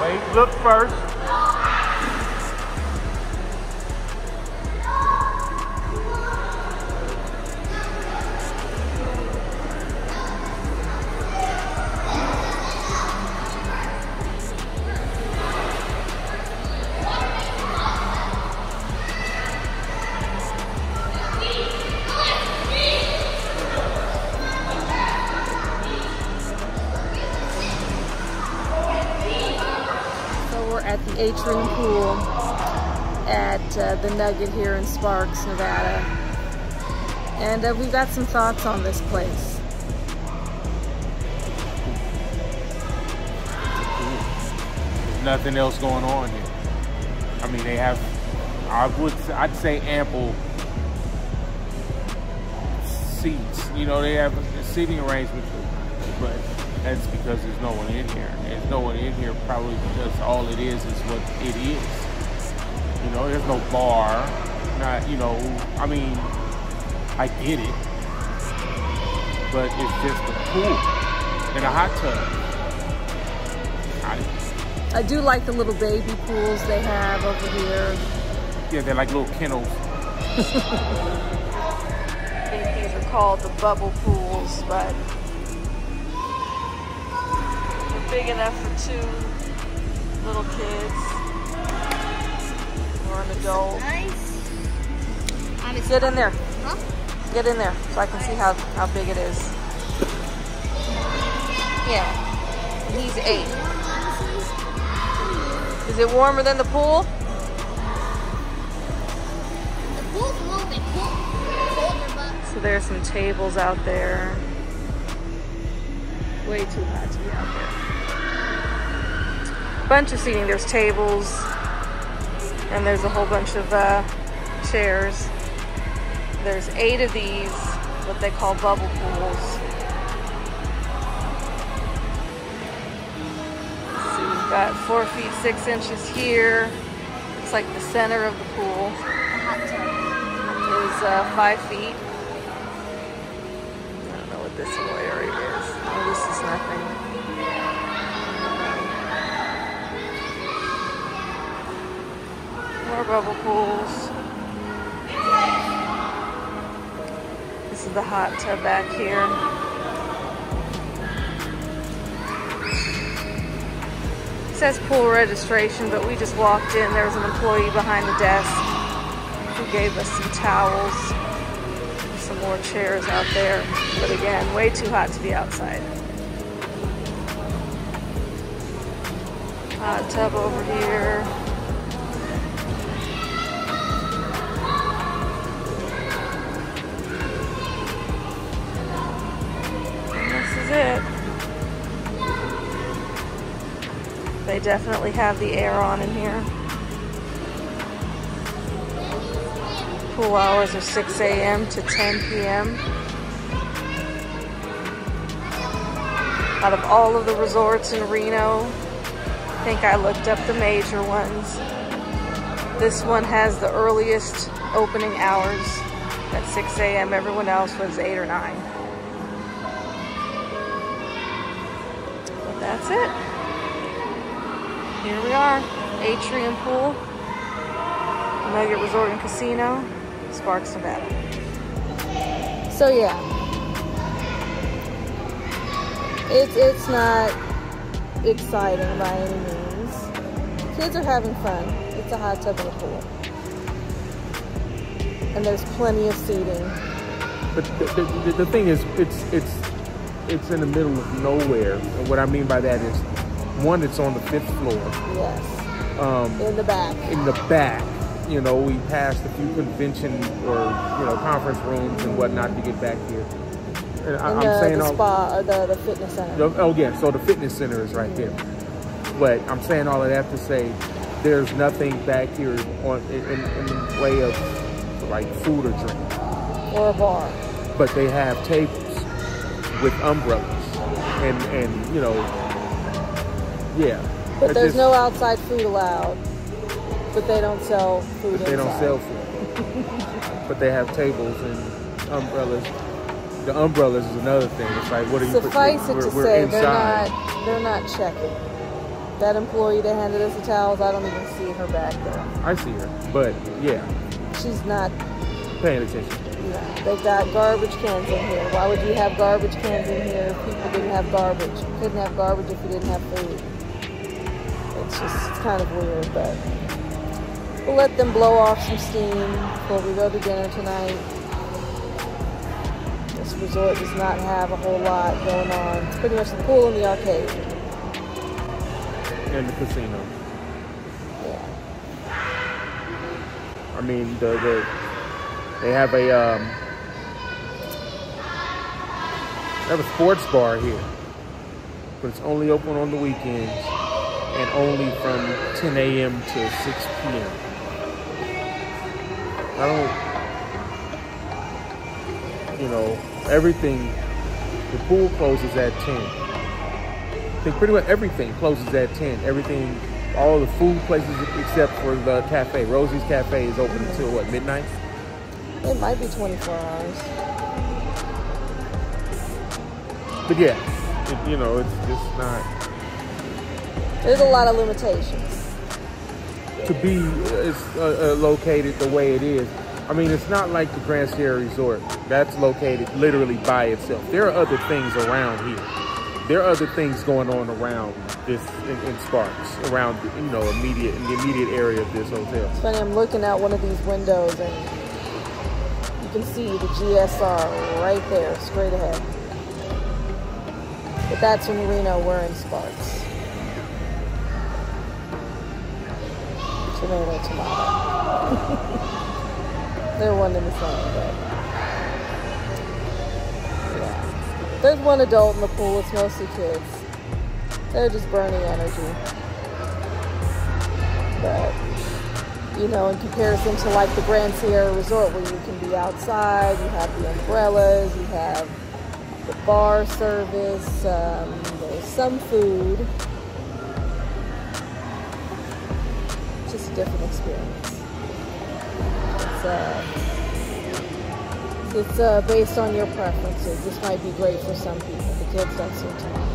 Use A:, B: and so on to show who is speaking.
A: Wait, look first.
B: Atrium pool at uh, the Nugget here in Sparks, Nevada. And uh, we've got some thoughts on this place.
A: There's nothing else going on here. I mean, they have, I would, I'd say ample seats. You know, they have a seating arrangement, but that's because there's no one in here. There's no one in here probably because all it is is what it is. You know, there's no bar. Not, you know, I mean, I get it, but it's just a pool and a hot tub. I,
B: I do like the little baby pools they have over here.
A: yeah, they're like little kennels.
B: I think these are called the bubble pools, but they're big enough for two little kids or an adult.
C: Nice.
B: Get in there.
C: Huh?
B: Get in there so I can see how, how big it is. Yeah. He's eight. Is it warmer than the pool?
C: The pool's a little bit. Colder, but
B: So there's some tables out there. Way too hot to be out there. Bunch of seating. There's tables, and there's a whole bunch of uh, chairs. There's eight of these, what they call bubble pools. So you've got four feet six inches here. It's like the center of the pool
C: a hot tub.
B: is uh, five feet. I don't know what this little area is. Oh, this is nothing. Bubble pools. This is the hot tub back here. It says pool registration, but we just walked in. There was an employee behind the desk who gave us some towels, some more chairs out there. But again, way too hot to be outside. Hot tub over here. Definitely have the air on in here. Pool hours are 6 a.m. to 10 p.m. Out of all of the resorts in Reno, I think I looked up the major ones. This one has the earliest opening hours at 6 a.m. Everyone else was 8 or 9. But that's it. Here Atrium Pool, Nugget Resort and Casino, Sparks, Nevada. So yeah, it's it's not exciting by any means. Kids are having fun. It's a hot tub and a pool, and there's plenty of seating.
A: But the, the, the thing is, it's it's it's in the middle of nowhere. And what I mean by that is, one, it's on the fifth floor.
B: Yes,
A: Um,
B: in the back.
A: in the back, you know, we passed a few convention or you know conference rooms and whatnot to get back here. And I, I'm
B: the,
A: saying
B: the
A: all,
B: spa or the, the fitness center.
A: Oh yeah, so the fitness center is right there. But I'm saying all of that to say there's nothing back here on in, in, in the way of like food or drink.
B: Or a bar.
A: But they have tables with umbrellas and and you know yeah.
B: But there's
A: just-
B: no outside food allowed. But they don't sell food
A: they don't sell food. but they have tables and umbrellas the umbrellas is another thing. It's like, what are you?
B: Suffice it to
A: we're
B: say, they're not they're not checking. That employee that handed us the towels, I don't even see her back there.
A: I see her, but yeah,
B: She's not.
A: paying attention.
B: No. They've got garbage cans in here. Why would you have garbage cans in here if people didn't have garbage? Couldn't have garbage if you didn't have food. It's just it's kind of weird, but we'll let them blow off some steam before we go to dinner tonight. This resort does not have a whole lot going on. It's pretty much the pool and the arcade.
A: And the casino.
B: Yeah.
A: I mean, the, the they have a um, they have a sports bar here, but it's only open on the weekends and only from 10 a.m. to 6 p.m. I don't, you know, everything. The pool closes at 10. I think pretty much everything closes at 10. Everything, all the food places except for the cafe. Rosie's Cafe is open until what, midnight?
B: It might be 24 hours.
A: But yeah, it, you know, it's just not
B: There's a lot of limitations.
A: to be uh, uh, located the way it is. I mean, it's not like the Grand Sierra Resort. That's located literally by itself. There are other things around here. There are other things going on around this in, in Sparks, around you know immediate in the immediate area of this hotel.
B: It's funny, I'm looking out one of these windows and you can see the GSR right there, straight ahead. But that's in Reno, we're in Sparks. Tomato, tomato. They're one and the same, but yeah. There's one adult in the pool, it's mostly kids. They're just burning energy. But you know, in comparison to like the Grand Sierra Resort where you can be outside, you have the umbrellas, you have the bar service, um, there's some food. Different experience. It's, uh, it's uh, based on your preferences. This might be great for some people. The kids don't seem to.